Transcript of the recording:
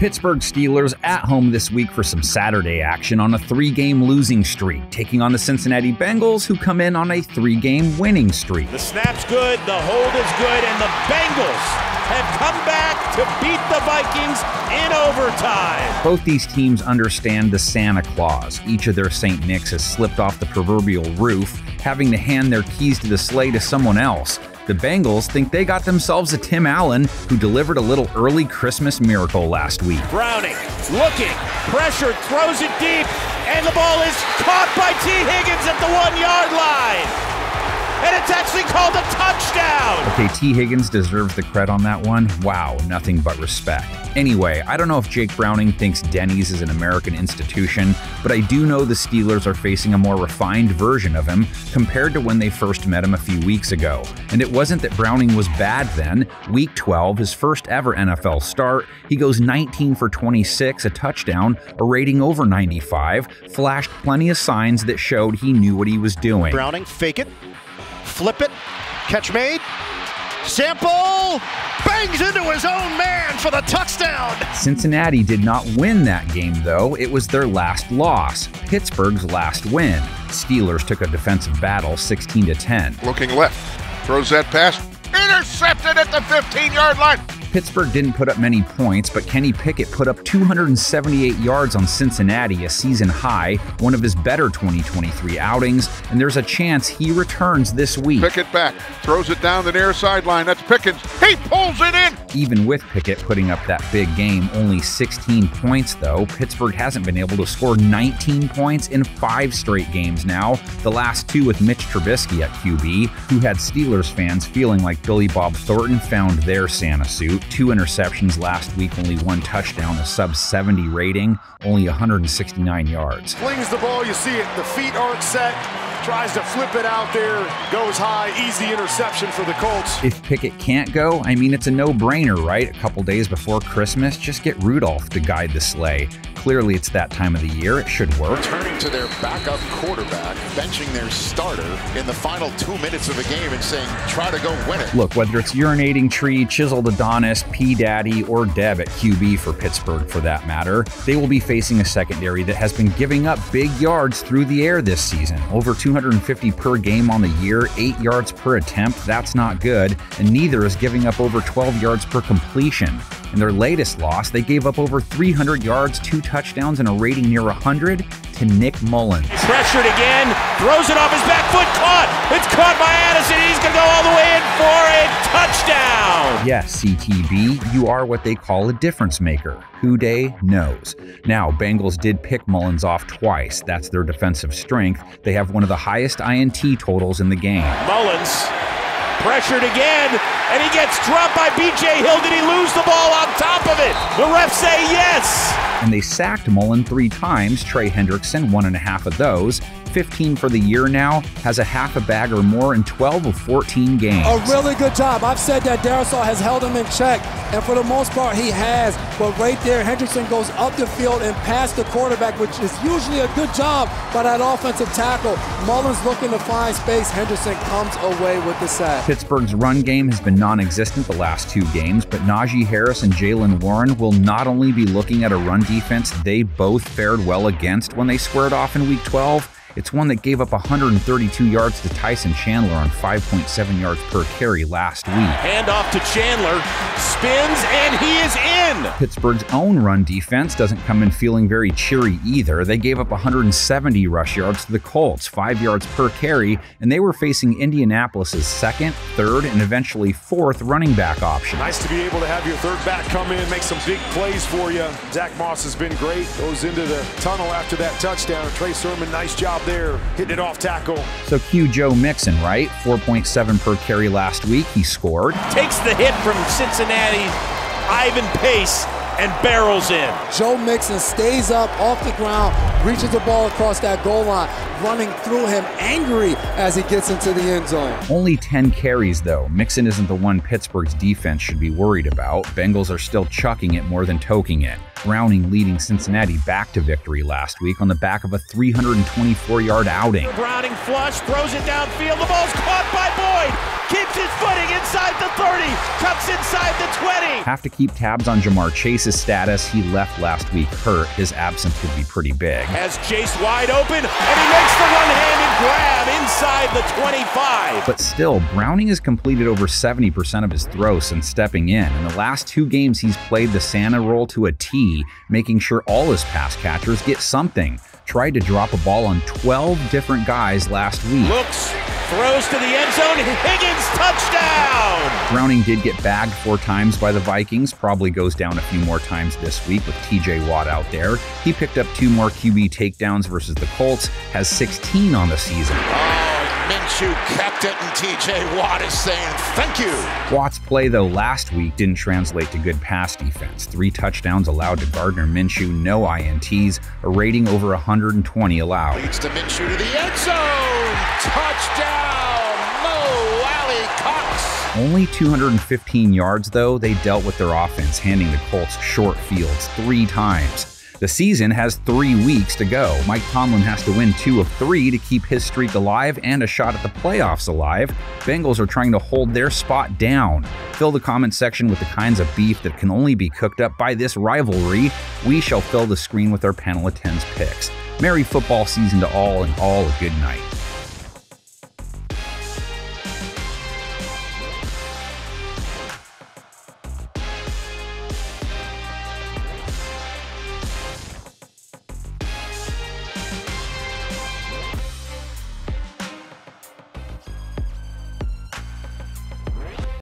Pittsburgh Steelers at home this week for some Saturday action on a three game losing streak, taking on the Cincinnati Bengals, who come in on a three game winning streak. The snap's good, the hold is good, and the Bengals have come back to beat the Vikings in overtime. Both these teams understand the Santa Claus. Each of their St. Nick's has slipped off the proverbial roof, having to hand their keys to the sleigh to someone else. The Bengals think they got themselves a Tim Allen who delivered a little early Christmas miracle last week. Browning looking, pressure, throws it deep, and the ball is caught by Tee Higgins at the one yard line Tee Higgins deserves the credit on that one. Wow, nothing but respect. Anyway, I don't know if Jake Browning thinks Denny's is an American institution, but I do know the Steelers are facing a more refined version of him compared to when they first met him a few weeks ago. And it wasn't that Browning was bad then. Week 12, his first ever NFL start, he goes 19 for 26, a touchdown, a rating over 95, flashed plenty of signs that showed he knew what he was doing. Browning, fake it, flip it, catch made. Sample bangs into his own man for the touchdown. Cincinnati did not win that game, though. It was their last loss, Pittsburgh's last win. Steelers took a defensive battle 16 to 10. Looking left, throws that pass, intercepted at the 15 yard line. Pittsburgh didn't put up many points, but Kenny Pickett put up 278 yards on Cincinnati, a season high, one of his better 2023 outings, and there's a chance he returns this week. Pickett back, throws it down the near sideline. That's Pickens. He pulls it in. Even with Pickett putting up that big game, only 16 points though, Pittsburgh hasn't been able to score 19 points in five straight games now, the last two with Mitch Trubisky at QB, who had Steelers fans feeling like Billy Bob Thornton found their Santa suit two interceptions last week, only one touchdown, a sub 70 rating, only 169 yards. Flings the ball, you see it, the feet aren't set, tries to flip it out there, goes high, easy interception for the Colts. If Pickett can't go, I mean, it's a no brainer, right? A couple days before Christmas, just get Rudolph to guide the sleigh. Clearly, it's that time of the year. It should work. Turning to their backup quarterback, benching their starter in the final two minutes of the game and saying, try to go win it. Look, whether it's urinating tree, chiseled Adonis, P Daddy, or Deb at QB for Pittsburgh for that matter, they will be facing a secondary that has been giving up big yards through the air this season. Over 250 per game on the year, 8 yards per attempt, that's not good, and neither is giving up over 12 yards per completion. In their latest loss, they gave up over 300 yards, two touchdowns, and a rating near 100 to Nick Mullens. Pressured again, throws it off his back foot, caught. It's caught by Addison. He's going to go all the way in for a touchdown. Yes, CTB, you are what they call a difference maker. Who Dey knows. Now, Bengals did pick Mullens off twice. That's their defensive strength. They have one of the highest INT totals in the game. Mullens pressured again, and he gets dropped by BJ Hill. Did he lose the ball on top of it? The refs say yes. And they sacked Mullen three times. Trey Hendrickson, one and a half of those. 15 for the year now, has a half a bag or more in 12 of 14 games. A really good job. I've said that Darrisaw has held him in check, and for the most part, he has. But right there, Hendrickson goes up the field and past the quarterback, which is usually a good job by that offensive tackle. Mullens looking to find space. Hendrickson comes away with the sack. Pittsburgh's run game has been non existent the last two games, but Najee Harris and Jaylen Warren will not only be looking at a run defense they both fared well against when they squared off in Week 12 it's one that gave up 132 yards to Tyson Chandler on 5.7 yards per carry last week. Hand off to Chandler, spins, and he is in. Pittsburgh's own run defense doesn't come in feeling very cheery either. They gave up 170 rush yards to the Colts, 5 yards per carry, and they were facing Indianapolis's second, third, and eventually fourth running back option. Nice to be able to have your third back come in, and make some big plays for you. Zack Moss has been great. Goes into the tunnel after that touchdown. Trey Sermon, nice job there, hitting it off tackle. So cue Joe Mixon, right? 4.7 per carry last week. He scored. Takes the hit from Cincinnati, Ivan Pace, and barrels in. Joe Mixon stays up off the ground, reaches the ball across that goal line, running through him, angry as he gets into the end zone. Only 10 carries, though. Mixon isn't the one Pittsburgh's defense should be worried about. Bengals are still chucking it more than toking it. Browning leading Cincinnati back to victory last week on the back of a 324 yard outing. Browning flush, throws it downfield. The ball's caught by Boyd. Keeps his footing inside the 30, cuts inside the 20. Have to keep tabs on Ja'Marr Chase's status. He left last week hurt. His absence could be pretty big. As Chase wide open, and he makes the one-handed grab inside the 25. But still, Browning has completed over 70% of his throws since stepping in. In the last two games, he's played the Santa role to a T, making sure all his pass catchers get something. Tried to drop a ball on 12 different guys last week. Looks, throws to the end zone, Higgins touchdown! Browning did get bagged four times by the Vikings, probably goes down a few more times this week with TJ Watt out there. He picked up two more QB takedowns versus the Colts, has 16 on the season. Oh, Minshew kept it, and TJ Watt is saying thank you. Watt's play, though, last week didn't translate to good pass defense. Three touchdowns allowed to Gardner Minshew, no INTs, a rating over 120 allowed. Leads to Minshew to the end zone. Touchdown, Mo Alley Cox. Only 215 yards, though, they dealt with their offense, handing the Colts short fields three times. The season has three weeks to go. Mike Tomlin has to win two of three to keep his streak alive and a shot at the playoffs alive. Bengals are trying to hold their spot down. Fill the comment section with the kinds of beef that can only be cooked up by this rivalry. We shall fill the screen with our panel of 10's picks. Merry football season to all, and all a good night.